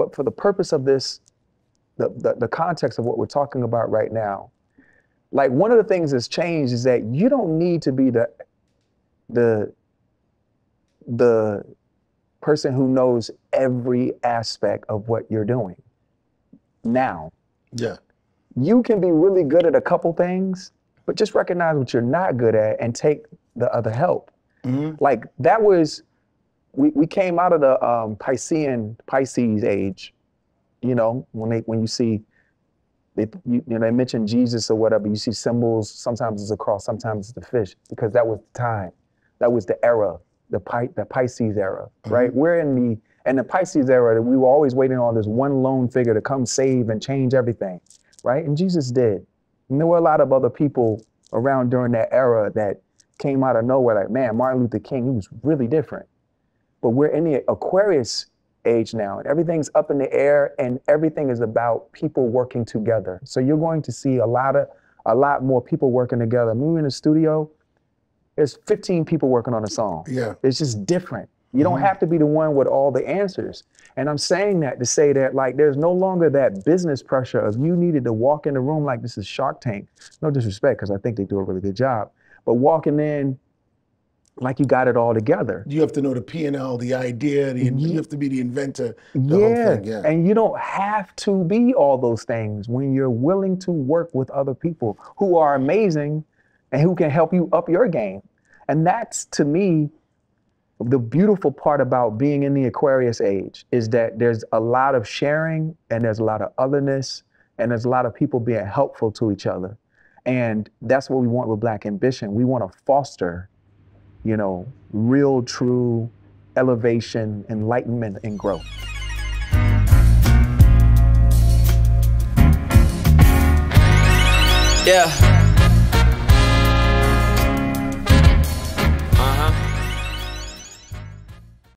But for the purpose of this, the, the, the context of what we're talking about right now, like one of the things that's changed is that you don't need to be the the the person who knows every aspect of what you're doing now. Yeah. You can be really good at a couple things, but just recognize what you're not good at and take the other help. Mhm. Like that was, we, we came out of the um, Piscean Pisces age, you know, when they when you see, they you, you know they mention Jesus or whatever, you see symbols. Sometimes it's a cross, sometimes it's the fish, because that was the time, that was the era, the Pi, the Pisces era, right? We're in the and the Pisces era. That we were always waiting on this one lone figure to come save and change everything, right? And Jesus did. And there were a lot of other people around during that era that came out of nowhere. Like, man, Martin Luther King, he was really different. But we're in the Aquarius age now, and everything's up in the air, and everything is about people working together. So you're going to see a lot of a lot more people working together. When we're in the studio, there's 15 people working on a song. Yeah. It's just different. You don't mm-hmm. have to be the one with all the answers. And I'm saying that to say that like there's no longer that business pressure of you needed to walk in the room like this is Shark Tank. No disrespect, because I think they do a really good job. But walking in like you got it all together. You have to know the P and L, the idea. The, You have to be the inventor. The yeah. thing. Yeah. And you don't have to be all those things when you're willing to work with other people who are amazing and who can help you up your game. And that's to me the beautiful part about being in the Aquarius age is that there's a lot of sharing and there's a lot of otherness and there's a lot of people being helpful to each other. And that's what we want with Black Ambition. We want to foster, you know, real, true elevation, enlightenment, and growth. Yeah.